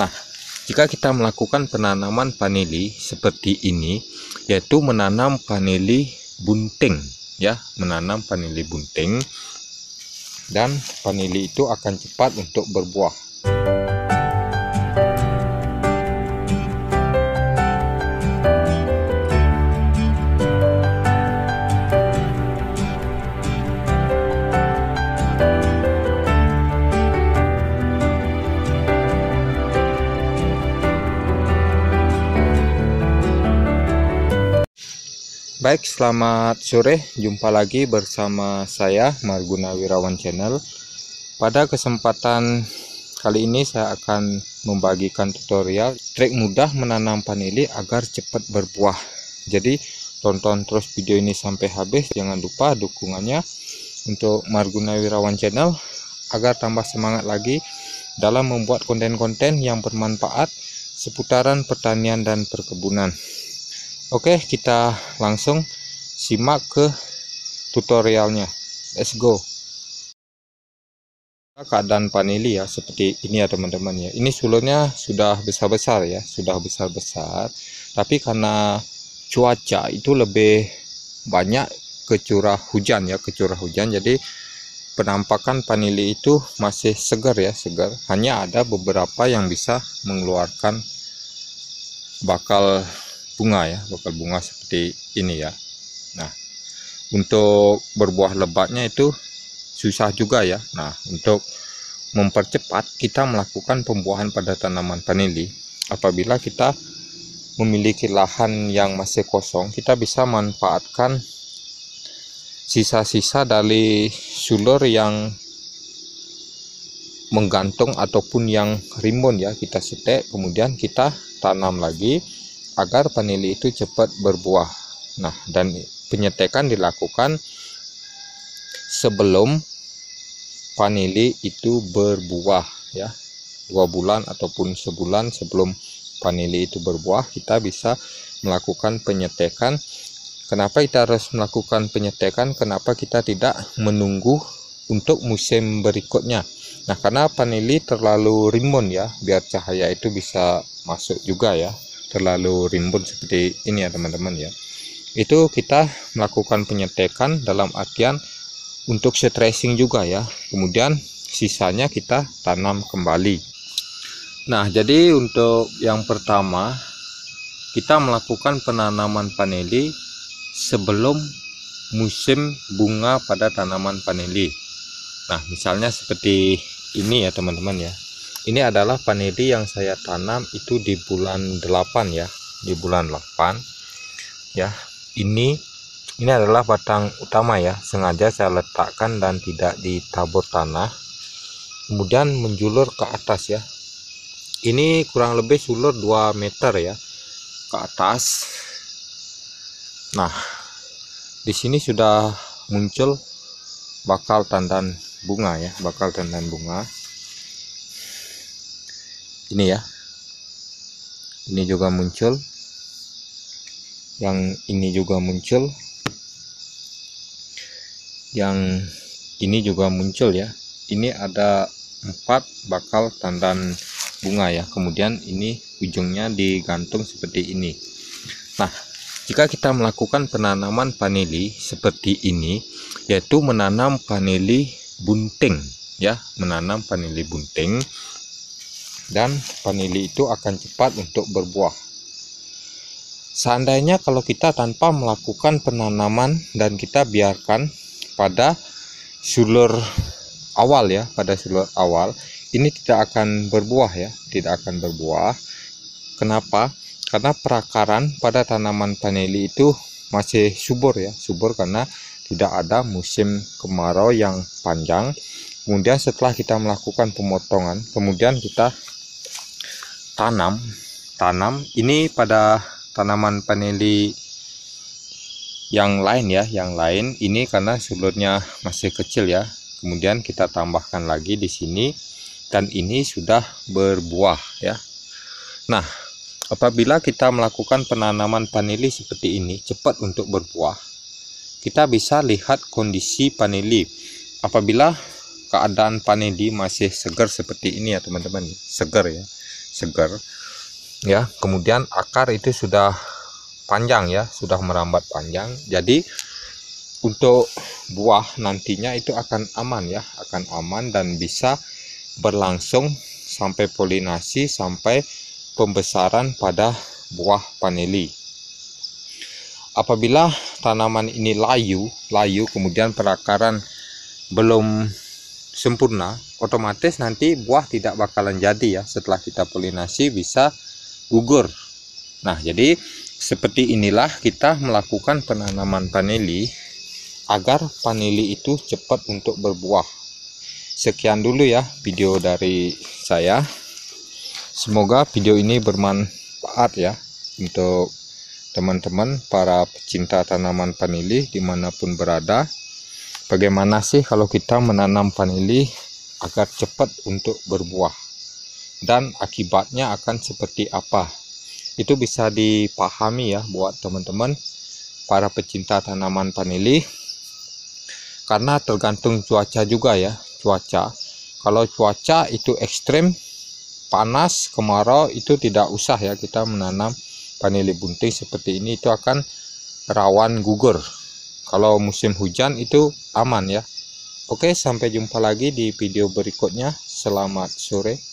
Nah, jika kita melakukan penanaman vanili seperti ini, yaitu menanam vanili bunting, ya, menanam vanili bunting, dan vanili itu akan cepat untuk berbuah. Baik, selamat sore. Jumpa lagi bersama saya Marguna Wirawan Channel. Pada kesempatan kali ini saya akan membagikan tutorial trik mudah menanam vanili agar cepat berbuah. Jadi, tonton terus video ini sampai habis. Jangan lupa dukungannya untuk Marguna Wirawan Channel agar tambah semangat lagi dalam membuat konten-konten yang bermanfaat seputaran pertanian dan perkebunan. Oke, kita langsung simak ke tutorialnya. Let's go. Keadaan vanili ya seperti ini ya teman-teman ya. Ini sulurnya sudah besar-besar ya, sudah besar-besar. Tapi karena cuaca itu lebih banyak ke curah hujan ya, ke curah hujan. Jadi penampakan vanili itu masih segar ya, segar. Hanya ada beberapa yang bisa mengeluarkan bakal bunga ya bakal bunga seperti ini ya. Nah untuk berbuah lebatnya itu susah juga ya. Nah untuk mempercepat kita melakukan pembuahan pada tanaman vanili apabila kita memiliki lahan yang masih kosong kita bisa manfaatkan sisa-sisa dari sulur yang menggantung ataupun yang rimbun ya kita setek kemudian kita tanam lagi agar vanili itu cepat berbuah. Nah, dan penyetekan dilakukan sebelum vanili itu berbuah ya. Dua bulan ataupun sebulan sebelum vanili itu berbuah, kita bisa melakukan penyetekan. Kenapa kita harus melakukan penyetekan? Kenapa kita tidak menunggu untuk musim berikutnya? Nah, karena vanili terlalu rimbun ya, biar cahaya itu bisa masuk juga ya terlalu rimbun seperti ini ya teman-teman ya. Itu kita melakukan penyetekan dalam artian untuk stressing juga ya. Kemudian sisanya kita tanam kembali. Nah jadi untuk yang pertama kita melakukan penanaman vanili sebelum musim bunga pada tanaman vanili nah misalnya seperti ini ya teman-teman ya ini adalah vanili yang saya tanam itu di bulan 8 ya di bulan 8 ya ini ini adalah batang utama ya sengaja saya letakkan dan tidak ditabur tanah. Kemudian menjulur ke atas ya. Ini kurang lebih sulur 2 meter ya ke atas. Nah di sini sudah muncul bakal tandan bunga ya bakal tandan bunga ini ya. Ini juga muncul. Yang ini juga muncul. Yang ini juga muncul ya. Ini ada empat bakal tandan bunga ya. Kemudian ini ujungnya digantung seperti ini. Nah jika kita melakukan penanaman vanili seperti ini yaitu menanam vanili bunting ya. Menanam vanili bunting dan vanili itu akan cepat untuk berbuah. Seandainya kalau kita tanpa melakukan penanaman dan kita biarkan pada sulur awal ya, pada sulur awal, ini tidak akan berbuah ya, tidak akan berbuah. Kenapa? Karena perakaran pada tanaman vanili itu masih subur ya, subur karena tidak ada musim kemarau yang panjang. Kemudian setelah kita melakukan pemotongan, kemudian kita tanam. Tanam. Ini pada tanaman vanili yang lain ya yang lain. Ini karena sulurnya masih kecil ya. Kemudian kita tambahkan lagi di sini. Dan ini sudah berbuah ya. Nah apabila kita melakukan penanaman vanili seperti ini cepat untuk berbuah kita bisa lihat kondisi vanili apabila keadaan vanili masih segar seperti ini ya teman-teman. Segar ya segar. Ya kemudian akar itu sudah panjang ya sudah merambat panjang. Jadi untuk buah nantinya itu akan aman ya akan aman dan bisa berlangsung sampai polinasi sampai pembesaran pada buah paneli apabila tanaman ini layu layu kemudian perakaran belum sempurna otomatis nanti buah tidak bakalan jadi ya setelah kita polinasi bisa gugur. Nah, jadi seperti inilah kita melakukan penanaman paneli agar paneli itu cepat untuk berbuah. Sekian dulu ya video dari saya. Semoga video ini bermanfaat ya untuk teman-teman para pecinta tanaman paneli di mana pun berada. Bagaimana sih kalau kita menanam paneli agar cepat untuk berbuah? dan akibatnya akan seperti apa? Itu bisa dipahami ya buat teman-teman para pecinta tanaman panili karena tergantung cuaca juga ya cuaca. Kalau cuaca itu ekstrim panas kemarau itu tidak usah ya kita menanam panili bunting seperti ini. Itu akan rawan gugur. Kalau musim hujan itu aman ya Oke sampai jumpa lagi di video berikutnya. Selamat sore